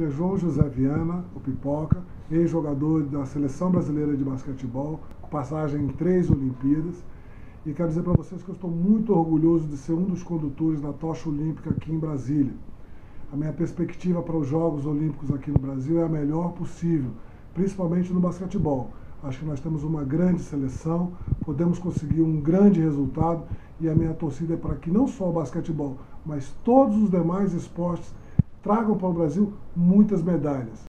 Aqui é João José Viana, o Pipoca, ex-jogador da Seleção Brasileira de Basquetebol, com passagem em três Olimpíadas. E quero dizer para vocês que eu estou muito orgulhoso de ser um dos condutores da tocha olímpica aqui em Brasília. A minha perspectiva para os Jogos Olímpicos aqui no Brasil é a melhor possível, principalmente no basquetebol. Acho que nós temos uma grande seleção, podemos conseguir um grande resultado e a minha torcida é para que não só o basquetebol, mas todos os demais esportes tragam para o Brasil muitas medalhas.